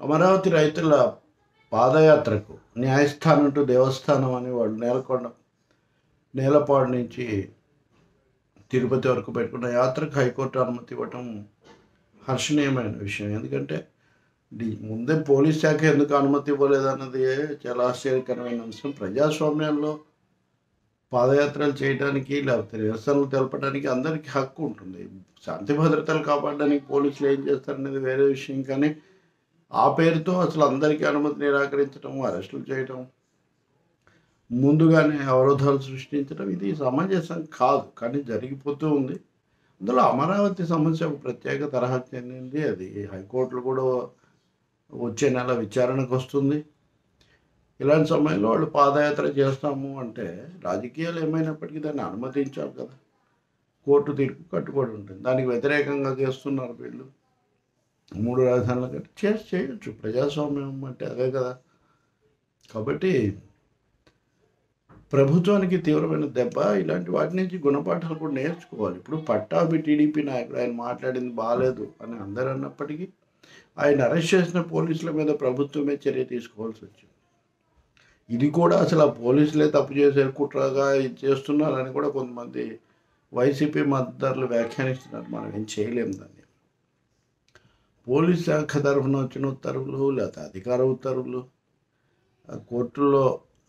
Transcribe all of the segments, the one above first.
అమరావతి రైతుల పాదయాత్రకు న్యాయస్థానం టు దేవస్థానం అని వాళ్ళు నేలకొండ నేలపాడు నుంచి తిరుపతి వరకు పెట్టుకున్న యాత్రకు హైకోర్టు అనుమతి ఇవ్వటం హర్షణీయమైన విషయం. ఎందుకంటే ముందే పోలీస్ శాఖ ఎందుకు అనుమతి ఇవ్వలేదు అన్నది చాలా ఆశ్చర్యకరమైన అంశం. ప్రజాస్వామ్యంలో పాదయాత్రలు చేయడానికి లేకపోతే నిరసనలు తెలపడానికి అందరికీ హక్కు ఉంటుంది. శాంతి భద్రతలు కాపాడడానికి పోలీసులు ఏం చేస్తారనేది వేరే విషయం. కానీ ఆ పేరుతో అసలు అందరికీ అనుమతి నిరాకరించడం అరెస్టులు చేయటం ముందుగానే అవరోధాలు సృష్టించడం ఇది సమంజసం కాదు కానీ జరిగిపోతూ ఉంది. అందులో అమరావతి సమస్య ఒక ప్రత్యేక తరహా చెందింది. అది హైకోర్టులో కూడా వచ్చే నెల విచారణకు వస్తుంది. ఇలాంటి సమయంలో వాళ్ళు పాదయాత్ర చేస్తాము అంటే రాజకీయాలు ఏమైనప్పటికీ దాన్ని అనుమతించాలి కదా. కోర్టు తీర్పు కట్టుబడి ఉంటుంది. దానికి వ్యతిరేకంగా చేస్తున్నారు వీళ్ళు. మూడు రాజధానులు కంటే చేసి చేయొచ్చు. ప్రజాస్వామ్యం అంటే అదే కదా. కాబట్టి ప్రభుత్వానికి తీవ్రమైన దెబ్బ ఇలాంటి వాటి నుంచి గుణపాఠాలు కూడా నేర్చుకోవాలి. ఇప్పుడు పట్టాభి టీడీపీ నాయకుడు ఆయన మాట్లాడింది బాగాలేదు అని అందరూ అన్నప్పటికీ ఆయన అరెస్ట్ చేసిన పోలీసుల మీద ప్రభుత్వమే చర్య తీసుకోవాల్సి వచ్చింది. ఇది కూడా అసలు ఆ పోలీసులే తప్పు చేసే కుట్రగా ఇది చేస్తున్నారని కూడా కొంతమంది వైసీపీ మద్దతులు వ్యాఖ్యానిస్తున్నారు. మనం ఏం చేయలేము దాన్ని. పోలీస్ శాఖ తరఫున వచ్చిన ఉత్తర్వులు లేకపోతే అధికార ఉత్తర్వులు కోర్టులో కోర్టుల్లో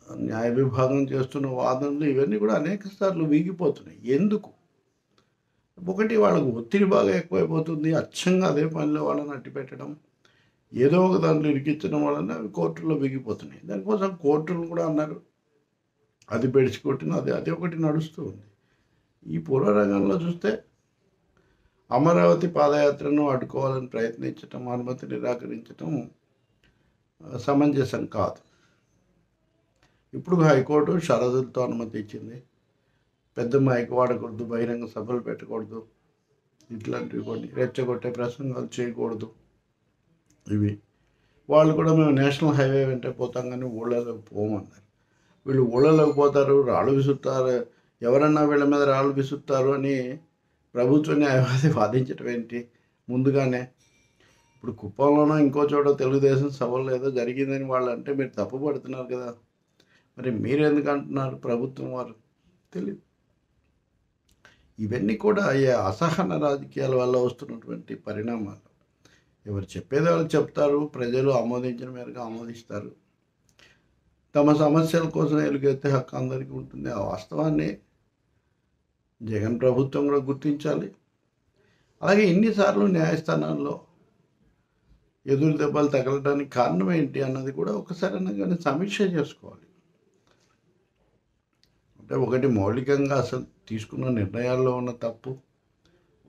న్యాయ విభాగం చేస్తున్న వాదనలు ఇవన్నీ కూడా అనేక సార్లు వీగిపోతున్నాయి. ఎందుకు? ఒకటి వాళ్ళకు ఒత్తిడి బాగా ఎక్కువైపోతుంది. అచ్చంగా అదే పనిలో వాళ్ళని అట్టి పెట్టడం ఏదో ఒక దాంట్లో ఇరికించడం వలన అవి కోర్టుల్లో వీగిపోతున్నాయి. దానికోసం కోర్టులు కూడా అన్నారు. అది పెడిచి కొట్టిన అది అది ఒకటి నడుస్తూ ఉంది. ఈ పూర్వరంగంలో చూస్తే అమరావతి పాదయాత్రను అడ్డుకోవాలని ప్రయత్నించటం అనుమతి నిరాకరించటం సమంజసం కాదు. ఇప్పుడు హైకోర్టు షరతులతో అనుమతి ఇచ్చింది. పెద్ద మైక్ వాడకూడదు బహిరంగ సభలు పెట్టకూడదు. ఇట్లాంటివి కొన్ని రెచ్చగొట్టే ప్రసంగాలు చేయకూడదు. ఇవి వాళ్ళు కూడా మేము నేషనల్ హైవే వెంటే పోతాం కానీ ఊళ్ళలోకి పోమన్నారు. వీళ్ళు ఊళ్ళలోకి పోతారు రాళ్ళు విసురుతారు ఎవరన్నా వీళ్ళ మీద రాళ్ళు విసురుతారు అని ప్రభుత్వ న్యాయవాది వాదించడం ఏంటి? ముందుగానే ఇప్పుడు కుప్పంలోనో ఇంకో చోట తెలుగుదేశం సభలో ఏదో జరిగిందని వాళ్ళు అంటే మీరు తప్పు పడుతున్నారు కదా. మరి మీరు ఎందుకు అంటున్నారు ప్రభుత్వం వారు? తెలియదు ఇవన్నీ కూడా ఈ అసహన రాజకీయాల వల్ల వస్తున్నటువంటి పరిణామాలు. ఎవరు చెప్పేది వాళ్ళు చెప్తారు ప్రజలు ఆమోదించిన మేరకు ఆమోదిస్తారు. తమ సమస్యల కోసం ఎలుగెత్తే హక్కు అందరికీ ఉంటుంది. ఆ వాస్తవాన్ని జగన్ ప్రభుత్వం కూడా గుర్తించాలి. అలాగే ఇన్నిసార్లు న్యాయస్థానాల్లో ఎదురు దెబ్బలు తగలడానికి కారణం ఏంటి అన్నది కూడా ఒకసారి కానీ సమీక్ష చేసుకోవాలి. అంటే ఒకటి మౌలికంగా అసలు తీసుకున్న నిర్ణయాల్లో ఉన్న తప్పు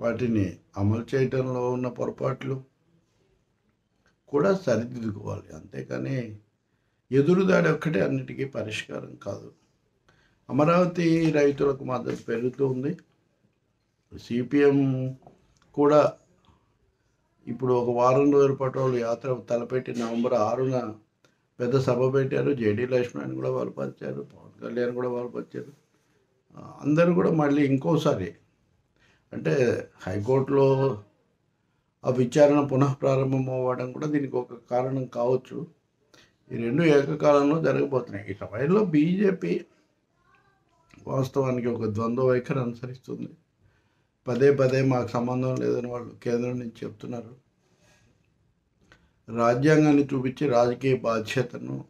వాటిని అమలు చేయటంలో ఉన్న పొరపాట్లు కూడా సరిదిద్దుకోవాలి. అంతేకాని ఎదురుదాడి ఒక్కటే అన్నిటికీ పరిష్కారం కాదు. అమరావతి రైతులకు మద్దతు పెరుగుతూ ఉంది సిపిఎం కూడా ఇప్పుడు ఒక వారం రోజుల పాటు వాళ్ళు యాత్ర తలపెట్టి నవంబర్ ఆరున పెద్ద సభ పెట్టారు. జేడీ లక్ష్మణ్ కూడా బలపరిచారు పవన్ కళ్యాణ్ కూడా బలపరిచారు అందరూ కూడా మళ్ళీ ఇంకోసారి అంటే హైకోర్టులో ఆ విచారణ పునః ప్రారంభం అవ్వడం కూడా దీనికి ఒక కారణం కావచ్చు. ఈ రెండు ఏకకాలంలో జరగబోతున్నాయి. ఈ సమయంలో బీజేపీ వాస్తవానికి ఒక ద్వంద్వ వైఖరి అనుసరిస్తుంది. పదే పదే మాకు సంబంధం లేదని వాళ్ళు కేంద్రం నుంచి చెప్తున్నారు. రాజ్యాంగాన్ని చూపించి రాజకీయ బాధ్యతను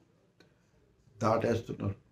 దాటేస్తున్నారు.